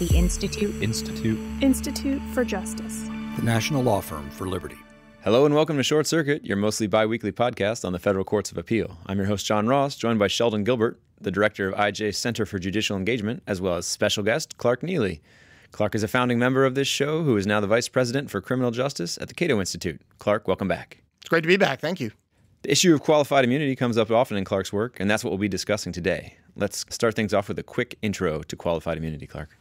The Institute. Institute. Institute for Justice. The National Law Firm for Liberty. Hello and welcome to Short Circuit, your mostly bi weekly podcast on the federal courts of appeal. I'm your host, John Ross, joined by Sheldon Gilbert, the director of IJ's Center for Judicial Engagement, as well as special guest Clark Neily. Clark is a founding member of this show who is now the vice president for criminal justice at the Cato Institute. Clark, welcome back. It's great to be back. Thank you. The issue of qualified immunity comes up often in Clark's work, and that's what we'll be discussing today. Let's start things off with a quick intro to qualified immunity, Clark.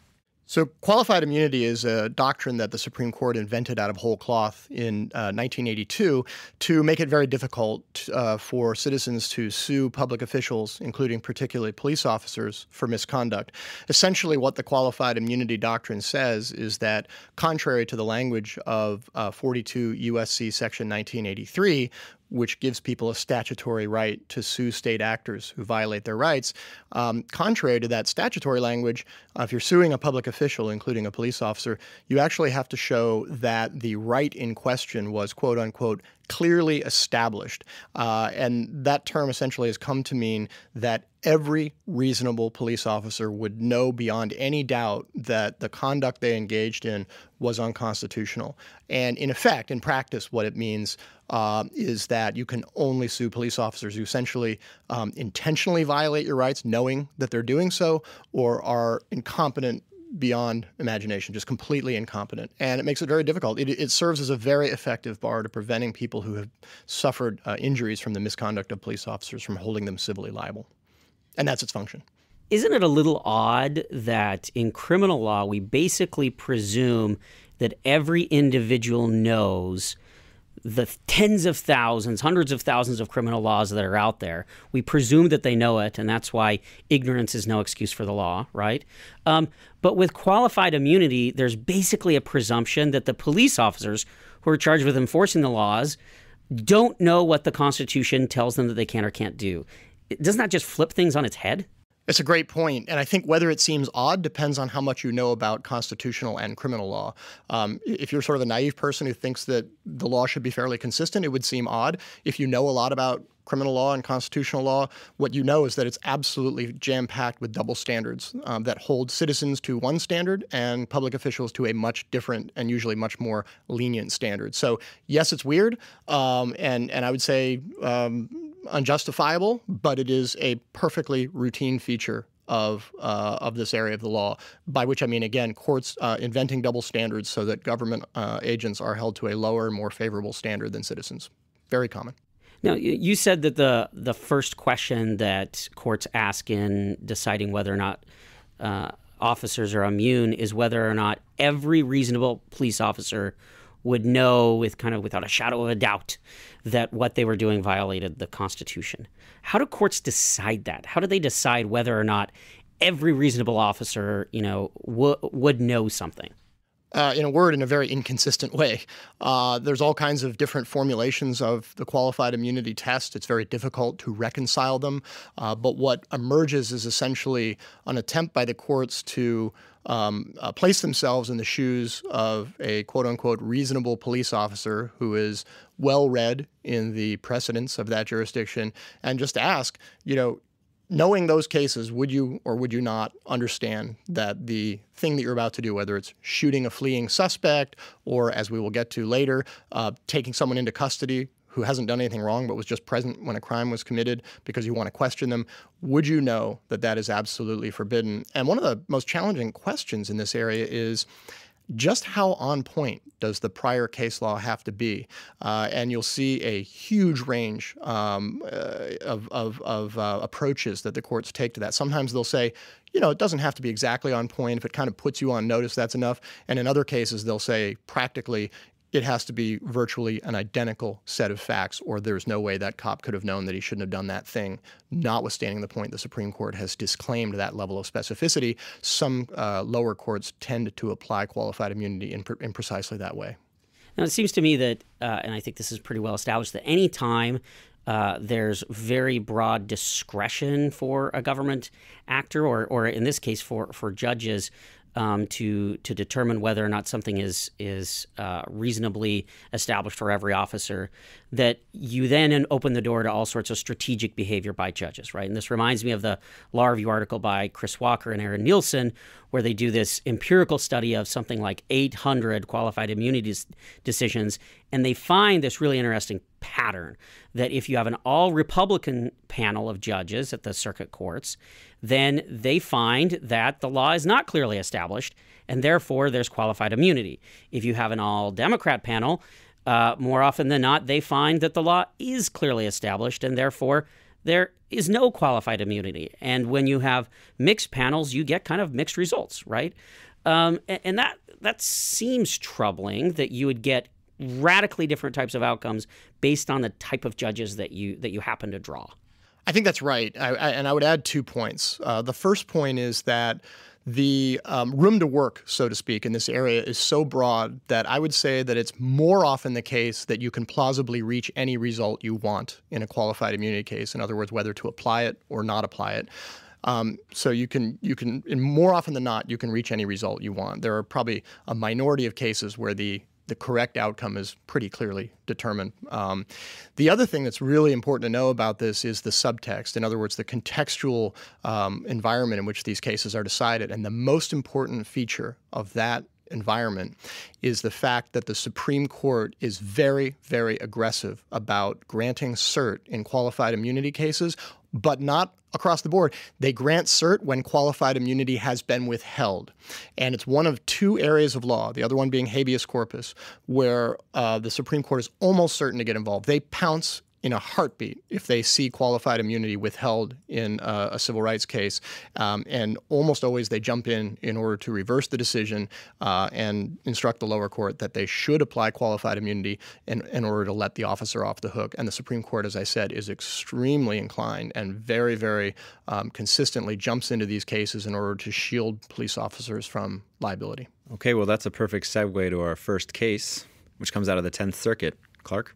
So, qualified immunity is a doctrine that the Supreme Court invented out of whole cloth in uh, 1982 to make it very difficult uh, for citizens to sue public officials, including particularly police officers, for misconduct. Essentially, what the qualified immunity doctrine says is that, contrary to the language of uh, 42 USC Section 1983, which gives people a statutory right to sue state actors who violate their rights. Um, contrary to that statutory language, uh, if you're suing a public official, including a police officer, you actually have to show that the right in question was quote unquote clearly established. Uh, and that term essentially has come to mean that every reasonable police officer would know beyond any doubt that the conduct they engaged in was unconstitutional. And in effect, in practice, what it means uh, is that you can only sue police officers who essentially um, intentionally violate your rights, knowing that they're doing so, or are incompetent beyond imagination, just completely incompetent. And it makes it very difficult. It, it serves as a very effective bar to preventing people who have suffered uh, injuries from the misconduct of police officers from holding them civilly liable. And that's its function. Isn't it a little odd that in criminal law we basically presume that every individual knows the tens of thousands, hundreds of thousands of criminal laws that are out there. We presume that they know it, and that's why ignorance is no excuse for the law, right? Um, but with qualified immunity, there's basically a presumption that the police officers who are charged with enforcing the laws don't know what the Constitution tells them that they can or can't do. Doesn't that just flip things on its head? It's a great point, and I think whether it seems odd depends on how much you know about constitutional and criminal law. Um, if you're sort of a naive person who thinks that the law should be fairly consistent, it would seem odd. If you know a lot about criminal law and constitutional law, what you know is that it's absolutely jam packed with double standards um, that hold citizens to one standard and public officials to a much different and usually much more lenient standard. So, yes, it's weird, um, and and I would say. Um, unjustifiable, but it is a perfectly routine feature of uh, of this area of the law. By which I mean, again, courts uh, inventing double standards so that government uh, agents are held to a lower, more favorable standard than citizens. Very common. Now, you said that the the first question that courts ask in deciding whether or not uh, officers are immune is whether or not every reasonable police officer would know with kind of without a shadow of a doubt that what they were doing violated the Constitution. How do courts decide that? How do they decide whether or not every reasonable officer, you know, would know something? Uh, in a word, in a very inconsistent way. Uh, there's all kinds of different formulations of the qualified immunity test. It's very difficult to reconcile them. Uh, but what emerges is essentially an attempt by the courts to um, uh, place themselves in the shoes of a quote unquote reasonable police officer who is well read in the precedents of that jurisdiction and just ask, you know, knowing those cases, would you or would you not understand that the thing that you're about to do, whether it's shooting a fleeing suspect or, as we will get to later, uh, taking someone into custody who hasn't done anything wrong but was just present when a crime was committed because you want to question them, would you know that that is absolutely forbidden? And one of the most challenging questions in this area is just how on point does the prior case law have to be? Uh, and you'll see a huge range um, uh, of, of, of uh, approaches that the courts take to that. Sometimes they'll say, you know, it doesn't have to be exactly on point. If it kind of puts you on notice, that's enough. And in other cases, they'll say practically, it has to be virtually an identical set of facts, or there's no way that cop could have known that he shouldn't have done that thing. Notwithstanding the point the Supreme Court has disclaimed that level of specificity, some uh, lower courts tend to apply qualified immunity in, in, precisely that way. Now, it seems to me that, uh, and I think this is pretty well established, that any time uh, there's very broad discretion for a government actor, or, or in this case, for, for judges um, to to determine whether or not something is is uh, reasonably established for every officer. That you then open the door to all sorts of strategic behavior by judges, right? And this reminds me of the law review article by Chris Walker and Aaron Nielson, where they do this empirical study of something like 800 qualified immunity decisions, and they find this really interesting pattern that if you have an all Republican panel of judges at the circuit courts, then they find that the law is not clearly established, and therefore there's qualified immunity. If you have an all Democrat panel, uh, more often than not, they find that the law is clearly established, and therefore there is no qualified immunity. And when you have mixed panels, you get kind of mixed results, right? Um, and, and that that seems troubling that you would get radically different types of outcomes based on the type of judges that you that you happen to draw. I think that's right, I, I, and I would add two points. Uh, the first point is that the um, room to work, so to speak, in this area is so broad that I would say that it's more often the case that you can plausibly reach any result you want in a qualified immunity case. In other words, whether to apply it or not apply it. Um, so you can you can more often than not you can reach any result you want. There are probably a minority of cases where the the correct outcome is pretty clearly determined. Um, the other thing that's really important to know about this is the subtext. In other words, the contextual um, environment in which these cases are decided. And the most important feature of that environment is the fact that the Supreme Court is very, very aggressive about granting cert in qualified immunity cases, but not across the board. They grant cert when qualified immunity has been withheld. And it's one of two areas of law, the other one being habeas corpus, where uh, the Supreme Court is almost certain to get involved. They pounce in a heartbeat if they see qualified immunity withheld in uh, a civil rights case. Um, and almost always they jump in in order to reverse the decision uh, and instruct the lower court that they should apply qualified immunity in, in order to let the officer off the hook. And the Supreme Court, as I said, is extremely inclined and very, very um, consistently jumps into these cases in order to shield police officers from liability. Okay, well, that's a perfect segue to our first case, which comes out of the 10th Circuit. Clark?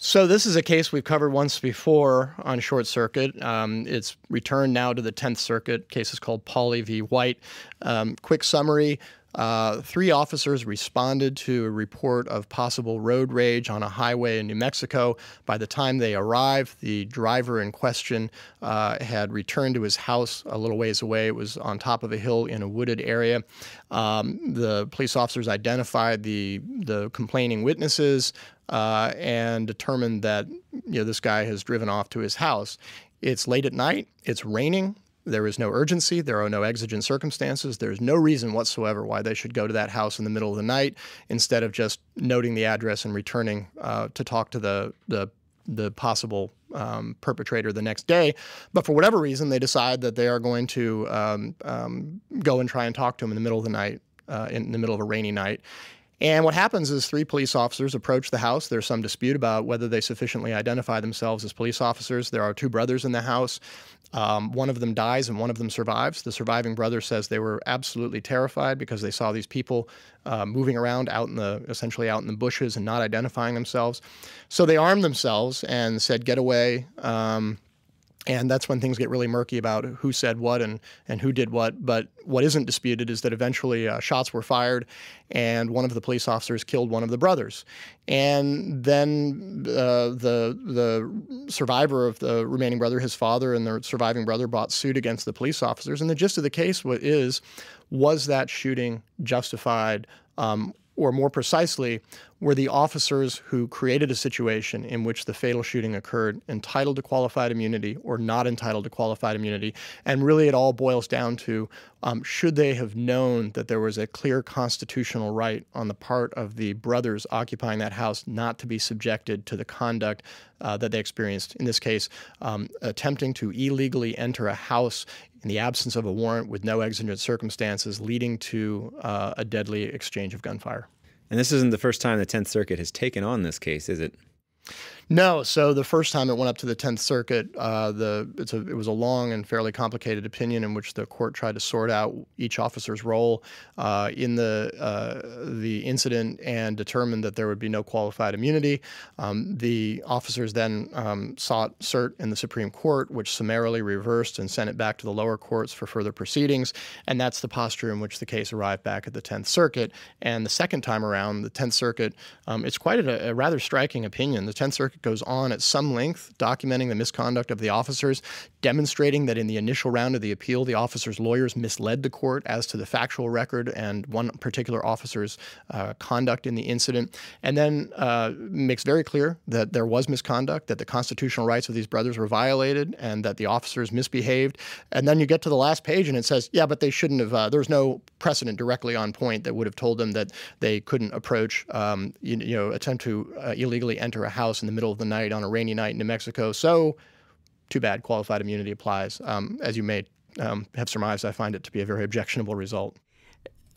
So this is a case we've covered once before on Short Circuit. Um, it's returned now to the Tenth Circuit. Case is called Pauly v. White. Um, quick summary: uh, three officers responded to a report of possible road rage on a highway in New Mexico. By the time they arrived, the driver in question uh, had returned to his house a little ways away. It was on top of a hill in a wooded area. Um, the police officers identified the the complaining witnesses uh, and determined that you know this guy has driven off to his house. It's late at night. It's raining. There is no urgency. There are no exigent circumstances. There's no reason whatsoever why they should go to that house in the middle of the night instead of just noting the address and returning uh, to talk to the the, the possible um, perpetrator the next day. But for whatever reason, they decide that they are going to um, um, go and try and talk to him in the middle of the night, uh, in the middle of a rainy night. And what happens is three police officers approach the house. There's some dispute about whether they sufficiently identify themselves as police officers. There are two brothers in the house. Um, one of them dies and one of them survives. The surviving brother says they were absolutely terrified because they saw these people uh, moving around out in the essentially out in the bushes and not identifying themselves. So they armed themselves and said, "Get away." Um, and that's when things get really murky about who said what and, and who did what. But what isn't disputed is that eventually uh, shots were fired, and one of the police officers killed one of the brothers. And then uh, the the survivor of the remaining brother, his father, and the surviving brother brought suit against the police officers. And the gist of the case is, was that shooting justified? Um, or more precisely, were the officers who created a situation in which the fatal shooting occurred entitled to qualified immunity or not entitled to qualified immunity? And really, it all boils down to um, should they have known that there was a clear constitutional right on the part of the brothers occupying that house not to be subjected to the conduct uh, that they experienced? In this case, um, attempting to illegally enter a house in the absence of a warrant with no exigent circumstances, leading to uh, a deadly exchange of gunfire. And this isn't the first time the Tenth Circuit has taken on this case, is it? No. So the first time it went up to the Tenth Circuit, uh, the a, it was a long and fairly complicated opinion in which the court tried to sort out each officer's role uh, in the uh, the incident and determined that there would be no qualified immunity. Um, the officers then um, sought cert in the Supreme Court, which summarily reversed and sent it back to the lower courts for further proceedings. And that's the posture in which the case arrived back at the Tenth Circuit. And the second time around, the Tenth Circuit, um, it's quite a, a rather striking opinion. The Tenth Circuit goes on at some length, documenting the misconduct of the officers, demonstrating that in the initial round of the appeal, the officers' lawyers misled the court as to the factual record and one particular officer's uh, conduct in the incident, and then uh, makes very clear that there was misconduct, that the constitutional rights of these brothers were violated, and that the officers misbehaved. And then you get to the last page and it says, yeah, but they shouldn't have, uh, there was no precedent directly on point that would have told them that they couldn't approach, um, you, you, know, attempt to uh, illegally enter a house in the middle of the night on a rainy night in New Mexico. So, too bad qualified immunity applies. Um, as you may um, have surmised, I find it to be a very objectionable result.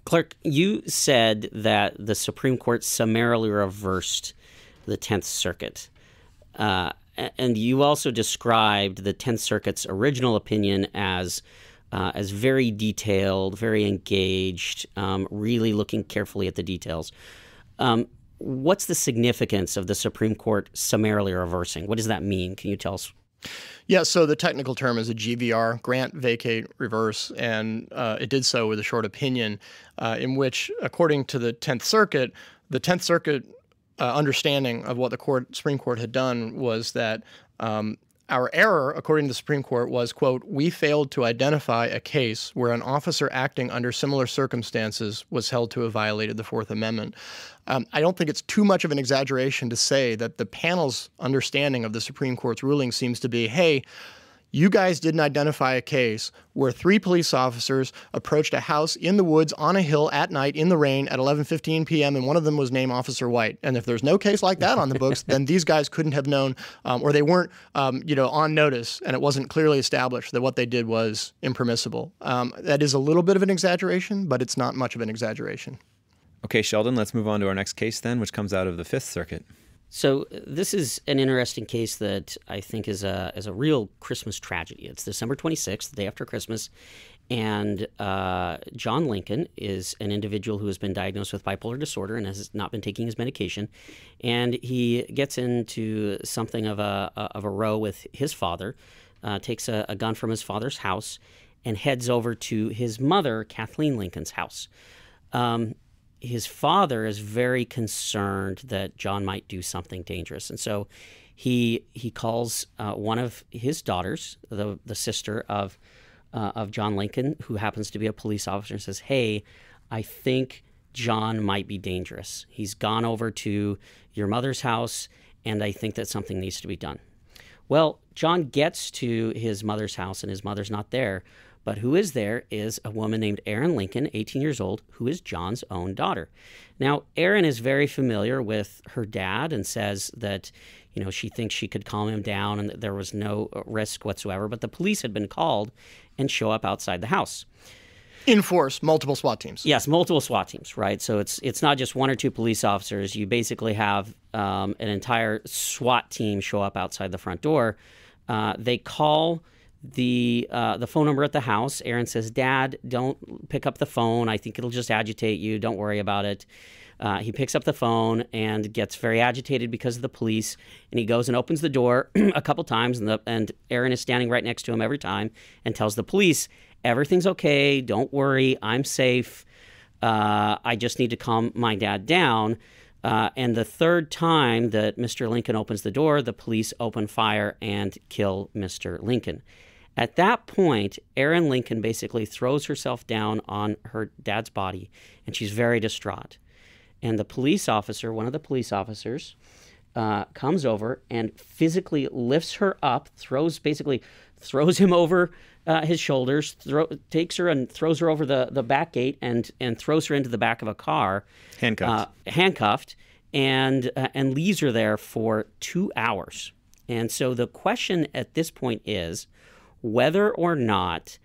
Clark, you said that the Supreme Court summarily reversed the Tenth Circuit. Uh, and you also described the Tenth Circuit's original opinion as uh, as very detailed, very engaged, um, really looking carefully at the details. Um, what's the significance of the Supreme Court summarily reversing? What does that mean? Can you tell us? Yeah, so the technical term is a GVR, grant, vacate, reverse, and uh, it did so with a short opinion uh, in which, according to the Tenth Circuit, the Tenth Circuit uh, understanding of what the court, Supreme Court had done was that um, our error, according to the Supreme Court, was, quote, we failed to identify a case where an officer acting under similar circumstances was held to have violated the Fourth Amendment. Um, I don't think it's too much of an exaggeration to say that the panel's understanding of the Supreme Court's ruling seems to be, hey, you guys didn't identify a case where three police officers approached a house in the woods on a hill at night in the rain at 11:15 p.m. and one of them was named Officer White. And if there's no case like that on the books, then these guys couldn't have known, um, or they weren't, um, you know, on notice, and it wasn't clearly established that what they did was impermissible. Um, that is a little bit of an exaggeration, but it's not much of an exaggeration. Okay, Sheldon, let's move on to our next case then, which comes out of the Fifth Circuit. So this is an interesting case that I think is a is a real Christmas tragedy. It's December 26th, the day after Christmas, and uh, John Lincoln is an individual who has been diagnosed with bipolar disorder and has not been taking his medication, and he gets into something of a of a row with his father, uh, takes a, a gun from his father's house, and heads over to his mother Kathleen Lincoln's house. Um, his father is very concerned that John might do something dangerous, and so he he calls uh, one of his daughters, the the sister of uh, of John Lincoln, who happens to be a police officer, and says, "Hey, I think John might be dangerous. He's gone over to your mother's house, and I think that something needs to be done." Well, John gets to his mother's house, and his mother's not there. But who is there is a woman named Erin Lincoln, 18 years old, who is John's own daughter. Now, Erin is very familiar with her dad and says that, you know, she thinks she could calm him down and that there was no risk whatsoever. But the police had been called and show up outside the house. In force, multiple SWAT teams. Yes, multiple SWAT teams, right? So it's it's not just one or two police officers. You basically have um, an entire SWAT team show up outside the front door. Uh, they call the uh, the phone number at the house. Erin says, "Dad, don't pick up the phone. I think it'll just agitate you. Don't worry about it." Uh, he picks up the phone and gets very agitated because of the police. And he goes and opens the door a couple times, and the and Erin is standing right next to him every time and tells the police, "Everything's okay. Don't worry. I'm safe. Uh, I just need to calm my dad down." Uh, and the third time that Mr. Lincoln opens the door, the police open fire and kill Mr. Lincoln. At that point, Erin Lincoln basically throws herself down on her dad's body and she's very distraught. And the police officer, one of the police officers, uh, comes over and physically lifts her up, throws basically throws him over uh, his shoulders, throw, takes her and throws her over the, the back gate and and throws her into the back of a car, handcuffed, uh, handcuffed, and uh, and leaves her there for two hours. And so the question at this point is, whether or not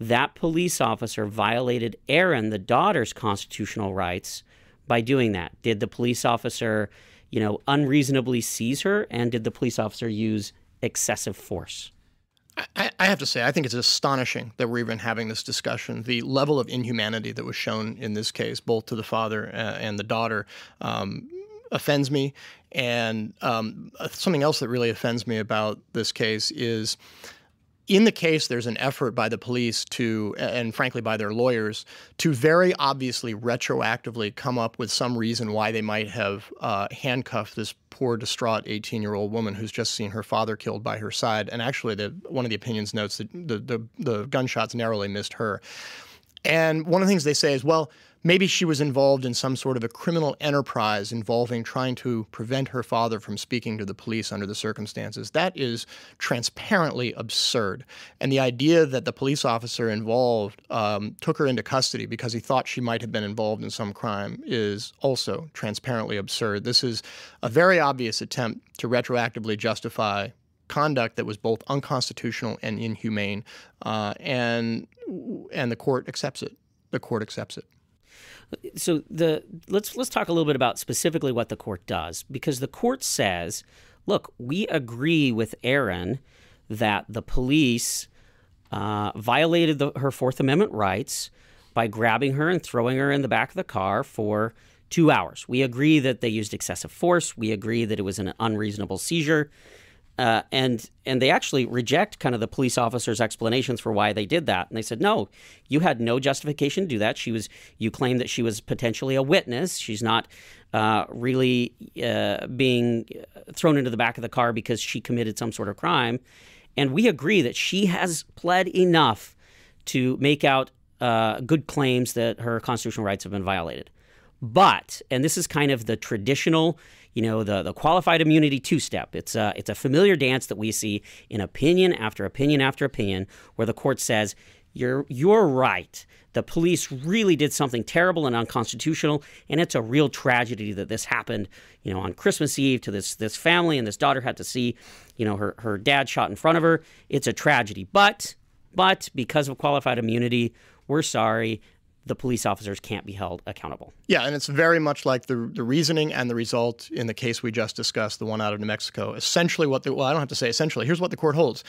that police officer violated Erin, the daughter's constitutional rights by doing that. Did the police officer, you know, unreasonably seize her and did the police officer use excessive force? I, I have to say, I think it's astonishing that we're even having this discussion. The level of inhumanity that was shown in this case, both to the father uh, and the daughter, um, offends me. And um, something else that really offends me about this case is in the case, there's an effort by the police to, and frankly by their lawyers, to very obviously retroactively come up with some reason why they might have uh, handcuffed this poor, distraught 18 year old woman who's just seen her father killed by her side. And actually, the, one of the opinions notes that the, the, the gunshots narrowly missed her. And one of the things they say is, well, maybe she was involved in some sort of a criminal enterprise involving trying to prevent her father from speaking to the police under the circumstances. That is transparently absurd. And the idea that the police officer involved um, took her into custody because he thought she might have been involved in some crime is also transparently absurd. This is a very obvious attempt to retroactively justify conduct that was both unconstitutional and inhumane, uh, and and the court accepts it. The court accepts it so the let's let's talk a little bit about specifically what the court does because the court says, look, we agree with Erin that the police uh, violated the, her Fourth Amendment rights by grabbing her and throwing her in the back of the car for two hours. We agree that they used excessive force. We agree that it was an unreasonable seizure. Uh, and and they actually reject kind of the police officers' explanations for why they did that. And they said, no, you had no justification to do that. She was you claim that she was potentially a witness. She's not uh, really uh, being thrown into the back of the car because she committed some sort of crime. And we agree that she has pled enough to make out uh, good claims that her constitutional rights have been violated. But, and this is kind of the traditional you know the the qualified immunity two step. It's a it's a familiar dance that we see in opinion after opinion after opinion, where the court says you're you're right. The police really did something terrible and unconstitutional, and it's a real tragedy that this happened. You know, on Christmas Eve to this this family, and this daughter had to see, you know, her her dad shot in front of her. It's a tragedy, but but because of qualified immunity, we're sorry the police officers can't be held accountable. Yeah, and it's very much like the, the reasoning and the result in the case we just discussed, the one out of New Mexico. Essentially, what the, well, I don't have to say essentially, here's what the court holds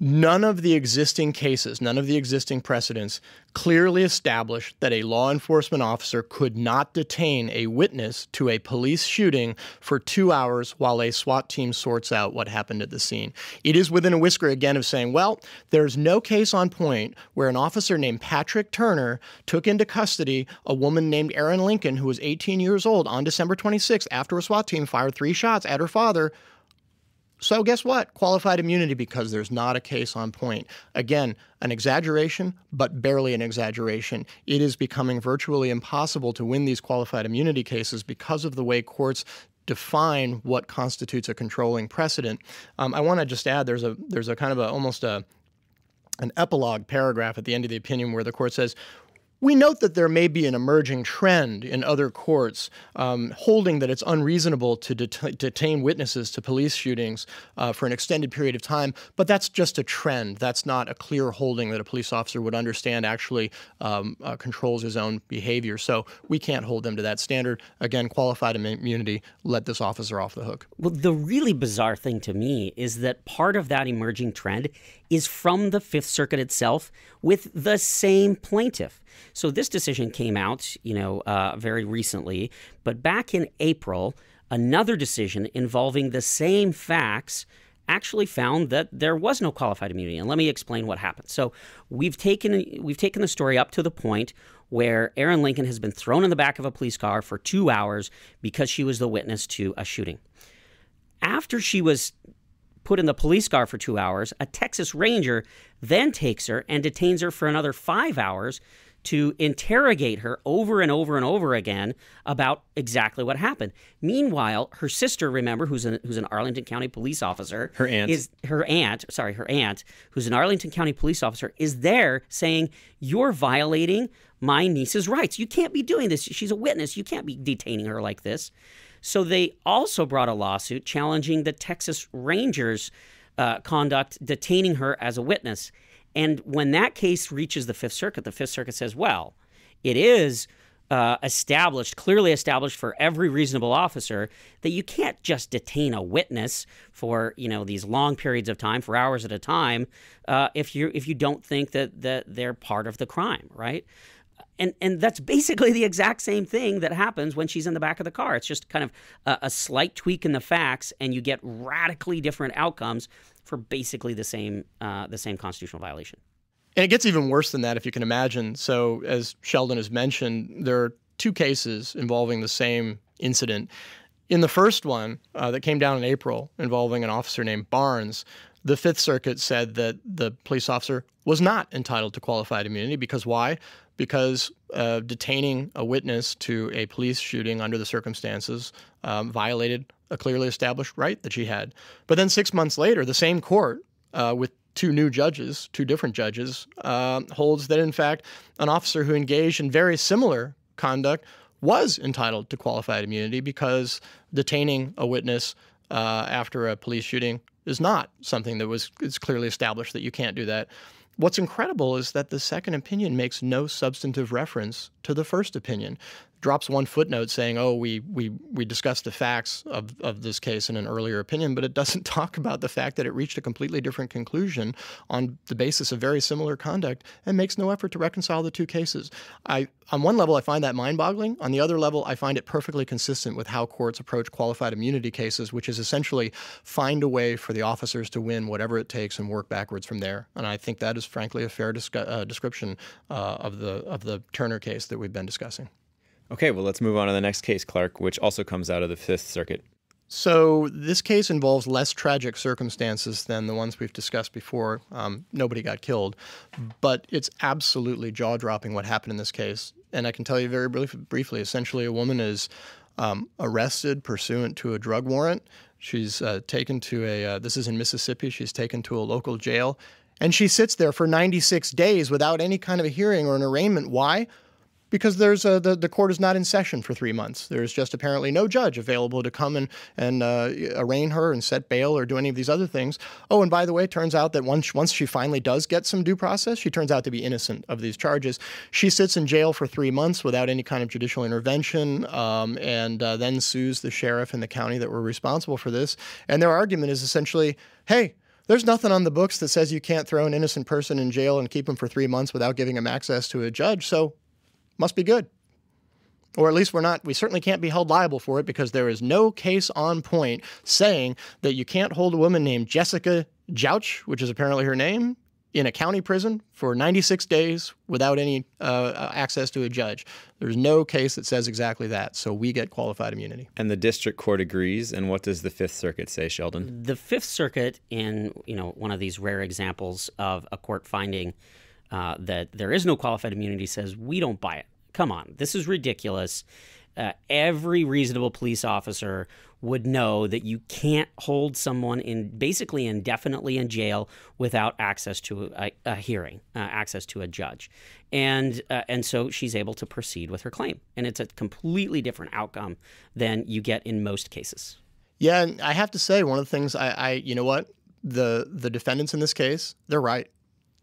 None of the existing cases, none of the existing precedents clearly establish that a law enforcement officer could not detain a witness to a police shooting for two hours while a SWAT team sorts out what happened at the scene. It is within a whisker again of saying, well, there's no case on point where an officer named Patrick Turner took into custody a woman named Erin Lincoln, who was 18 years old, on December 26th after a SWAT team fired three shots at her father so, guess what? Qualified immunity because there's not a case on point. Again, an exaggeration, but barely an exaggeration. It is becoming virtually impossible to win these qualified immunity cases because of the way courts define what constitutes a controlling precedent. Um, I want to just add there's a there's a kind of a almost a an epilogue paragraph at the end of the opinion where the court says we note that there may be an emerging trend in other courts um, holding that it's unreasonable to det- detain witnesses to police shootings uh, for an extended period of time, but that's just a trend. That's not a clear holding that a police officer would understand actually um, uh, controls his own behavior. So we can't hold them to that standard. Again, qualified immunity let this officer off the hook. Well, the really bizarre thing to me is that part of that emerging trend is from the Fifth Circuit itself with the same plaintiff. So this decision came out, you know, uh, very recently, but back in April, another decision involving the same facts actually found that there was no qualified immunity. And let me explain what happened. So we've taken we've taken the story up to the point where Erin Lincoln has been thrown in the back of a police car for two hours because she was the witness to a shooting. After she was put in the police car for two hours. A Texas Ranger then takes her and detains her for another five hours to interrogate her over and over and over again about exactly what happened. Meanwhile, her sister, remember, who's an who's an Arlington County police officer, her aunt is her aunt. Sorry, her aunt, who's an Arlington County police officer, is there saying you're violating my niece's rights. You can't be doing this. She's a witness. You can't be detaining her like this. So they also brought a lawsuit challenging the Texas Rangers' uh, conduct detaining her as a witness. And when that case reaches the Fifth Circuit, the Fifth Circuit says, well, it is uh, established, clearly established for every reasonable officer that you can't just detain a witness for you know these long periods of time, for hours at a time, uh, if you if you don't think that that they're part of the crime, right? And and that's basically the exact same thing that happens when she's in the back of the car. It's just kind of a, a slight tweak in the facts, and you get radically different outcomes for basically the same uh, the same constitutional violation. And it gets even worse than that, if you can imagine. So, as Sheldon has mentioned, there are two cases involving the same incident. In the first one uh, that came down in April involving an officer named Barnes, the Fifth Circuit said that the police officer was not entitled to qualified immunity because why? Because uh, detaining a witness to a police shooting under the circumstances um, violated a clearly established right that she had. But then six months later, the same court, uh, with two new judges, two different judges, uh, holds that in fact an officer who engaged in very similar conduct was entitled to qualified immunity because detaining a witness uh, after a police shooting is not something that was it's clearly established that you can't do that. What's incredible is that the second opinion makes no substantive reference to the first opinion drops one footnote saying, "Oh, we we we discussed the facts of of this case in an earlier opinion," but it doesn't talk about the fact that it reached a completely different conclusion on the basis of very similar conduct and makes no effort to reconcile the two cases. I on one level I find that mind-boggling. On the other level, I find it perfectly consistent with how courts approach qualified immunity cases, which is essentially find a way for the officers to win whatever it takes and work backwards from there. And I think that is frankly a fair uh, description uh, of the of the Turner case that we've been discussing. Okay, well, let's move on to the next case, Clark, which also comes out of the Fifth Circuit. So, this case involves less tragic circumstances than the ones we've discussed before. Um, nobody got killed, but it's absolutely jaw dropping what happened in this case. And I can tell you very brief, briefly essentially, a woman is um, arrested pursuant to a drug warrant. She's uh, taken to a, uh, this is in Mississippi, she's taken to a local jail, and she sits there for 96 days without any kind of a hearing or an arraignment. Why? Because there's a, the, the court is not in session for three months. There's just apparently no judge available to come and, and uh, arraign her and set bail or do any of these other things. Oh, and by the way, it turns out that once, once she finally does get some due process, she turns out to be innocent of these charges. She sits in jail for three months without any kind of judicial intervention um, and uh, then sues the sheriff and the county that were responsible for this. And their argument is essentially hey, there's nothing on the books that says you can't throw an innocent person in jail and keep him for three months without giving him access to a judge. So must be good. Or at least we're not, we certainly can't be held liable for it because there is no case on point saying that you can't hold a woman named Jessica Jauch, which is apparently her name, in a county prison for 96 days without any uh, access to a judge. There's no case that says exactly that, so we get qualified immunity. And the district court agrees. And what does the Fifth Circuit say, Sheldon? The Fifth Circuit, in you know one of these rare examples of a court finding uh, that there is no qualified immunity says we don't buy it. Come on, this is ridiculous. Uh, every reasonable police officer would know that you can't hold someone in basically indefinitely in jail without access to a, a hearing, uh, access to a judge, and uh, and so she's able to proceed with her claim, and it's a completely different outcome than you get in most cases. Yeah, and I have to say one of the things I, I you know what the the defendants in this case they're right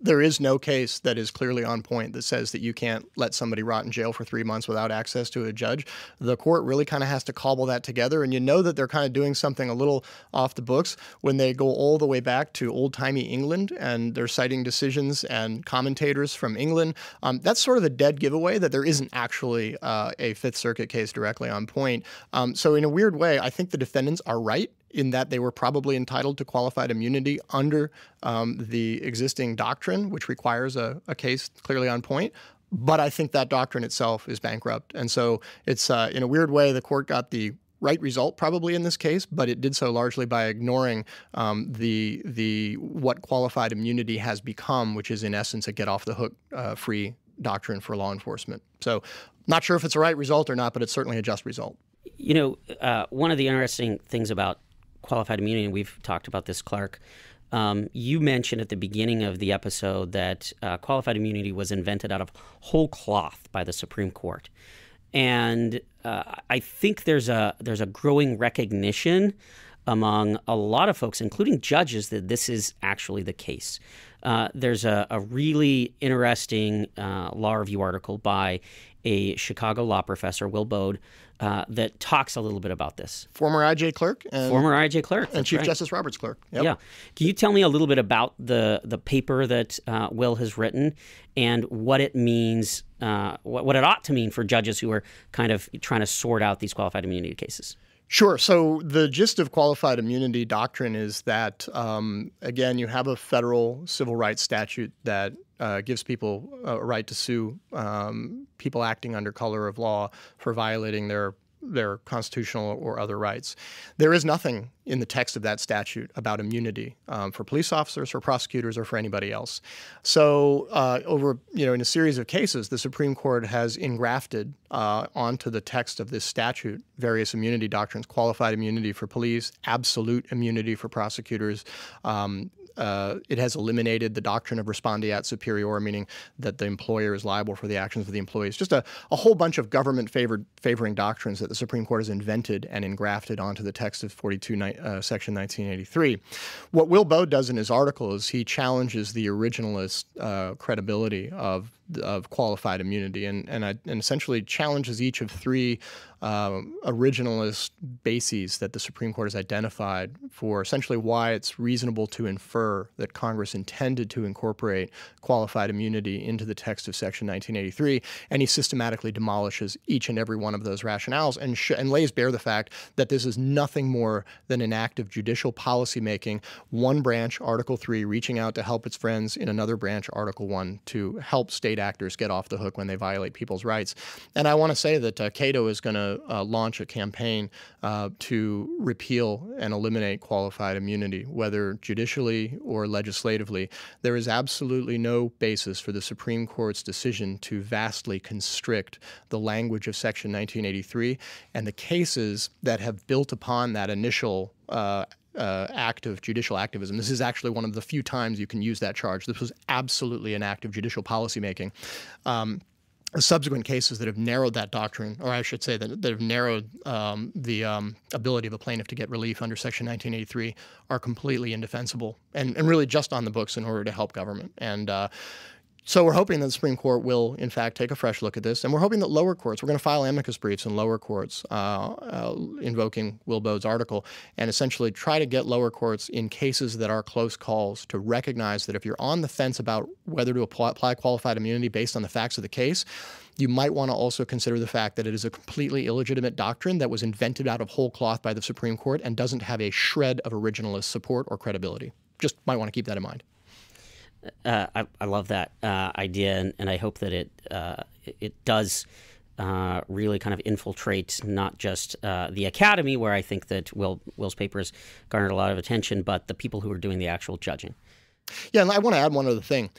there is no case that is clearly on point that says that you can't let somebody rot in jail for three months without access to a judge. The court really kind of has to cobble that together, and you know that they're kind of doing something a little off the books when they go all the way back to old timey England and they're citing decisions and commentators from England. Um, that's sort of a dead giveaway that there isn't actually uh, a Fifth Circuit case directly on point. Um, so, in a weird way, I think the defendants are right in that they were probably entitled to qualified immunity under um, the existing doctrine, which requires a, a, case clearly on point. But I think that doctrine itself is bankrupt. And so it's, uh, in a weird way, the court got the right result probably in this case, but it did so largely by ignoring um, the the what qualified immunity has become, which is in essence a get off the hook uh, free doctrine for law enforcement. So, not sure if it's a right result or not, but it's certainly a just result. You know, uh, one of the interesting things about qualified immunity, and we've talked about this, Clark. Um, you mentioned at the beginning of the episode that uh, qualified immunity was invented out of whole cloth by the Supreme Court, and uh, I think there's a there's a growing recognition among a lot of folks, including judges, that this is actually the case. Uh, there's a, a, really interesting uh, law review article by a Chicago law professor, Will Baude, uh, that talks a little bit about this. Former IJ clerk and former IJ clerk and Chief right. Justice Roberts clerk. Yep. Yeah. Can you tell me a little bit about the the paper that uh, Will has written and what it means uh, what, what it ought to mean for judges who are kind of trying to sort out these qualified immunity cases. Sure. So the gist of qualified immunity doctrine is that, um, again, you have a federal civil rights statute that uh, gives people a right to sue um, people acting under color of law for violating their their constitutional or other rights. There is nothing in the text of that statute about immunity um, for police officers, for prosecutors, or for anybody else. So, uh, over you know, in a series of cases, the Supreme Court has engrafted uh, onto the text of this statute various immunity doctrines: qualified immunity for police, absolute immunity for prosecutors, um, uh, it has eliminated the doctrine of respondeat superior, meaning that the employer is liable for the actions of the employees. Just a, a whole bunch of government favored favoring doctrines that the Supreme Court has invented and engrafted onto the text of 42 uh, section 1983. What Will Baude does in his article is he challenges the originalist uh, credibility of of qualified immunity and and, and essentially challenges each of three uh, originalist bases that the Supreme Court has identified for essentially why it's reasonable to infer that Congress intended to incorporate qualified immunity into the text of Section 1983, and he systematically demolishes each and every one of those rationales and and lays bare the fact that this is nothing more than an act of judicial policymaking, one branch, Article 3, reaching out to help its friends in another branch, Article 1, to help state actors get off the hook when they violate people's rights. And I want to say that uh, Cato is going to uh, launch a campaign uh, to repeal and eliminate qualified immunity, whether judicially or legislatively. There is absolutely no basis for the Supreme Court's decision to vastly constrict the language of Section 1983 and the cases that have built upon that initial. Uh, uh, act of judicial activism. This is actually one of the few times you can use that charge. This was absolutely an act of judicial policymaking. Um, subsequent cases that have narrowed that doctrine, or I should say that, that have narrowed um, the um, ability of a plaintiff to get relief under Section 1983, are completely indefensible and, and really just on the books in order to help government. And uh, so we're hoping that the Supreme Court will, in fact, take a fresh look at this, and we're hoping that lower courts, we're going to file amicus briefs in lower courts uh, uh, invoking Will Baude's article, and essentially try to get lower courts in cases that are close calls to recognize that if you're on the fence about whether to apply, apply qualified immunity based on the facts of the case, you might want to also consider the fact that it is a completely illegitimate doctrine that was invented out of whole cloth by the Supreme Court and doesn't have a shred of originalist support or credibility. Just might want to keep that in mind. Uh, I, I, love that uh, idea, and, and, I hope that it uh, it does uh, really kind of infiltrate not just uh, the academy, where I think that Will Will's papers garnered a lot of attention, but the people who are doing the actual judging. Yeah, and I want to add one other thing.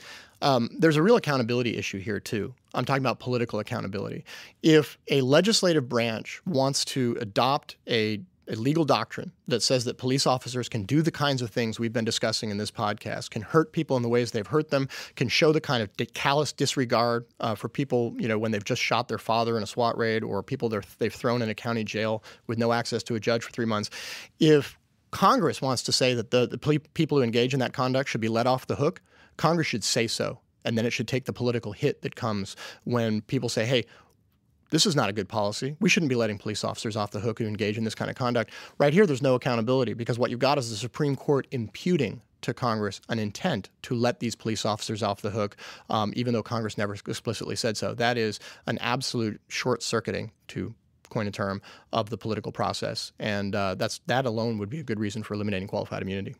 Um, there's a real accountability issue here too. I'm talking about political accountability. If a legislative branch wants to adopt a a legal doctrine that says that police officers can do the kinds of things we've been discussing in this podcast, can hurt people in the ways they've hurt them, can show the kind of callous disregard uh, for people, you know, when they've just shot their father in a SWAT raid or people they've they've thrown in a county jail with no access to a judge for three months. If Congress wants to say that the, the people who engage in that conduct should be let off the hook, Congress should say so. And then it should take the political hit that comes when people say, hey, this is not a good policy. We shouldn't be letting police officers off the hook who engage in this kind of conduct. Right here, there's no accountability because what you've got is the Supreme Court imputing to Congress an intent to let these police officers off the hook, um, even though Congress never explicitly said so. That is an absolute short circuiting, to coin a term, of the political process. And uh, that's, that alone would be a good reason for eliminating qualified immunity.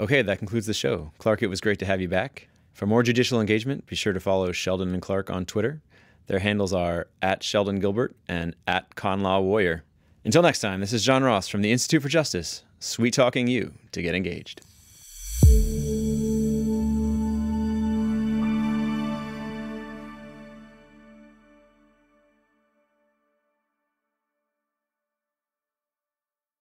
Okay, that concludes the show. Clark, it was great to have you back. For more judicial engagement, be sure to follow Sheldon and Clark on Twitter their handles are at Sheldon Gilbert and at Conlaw Warrior. Until next time, this is John Ross from the Institute for Justice, sweet talking you to get engaged.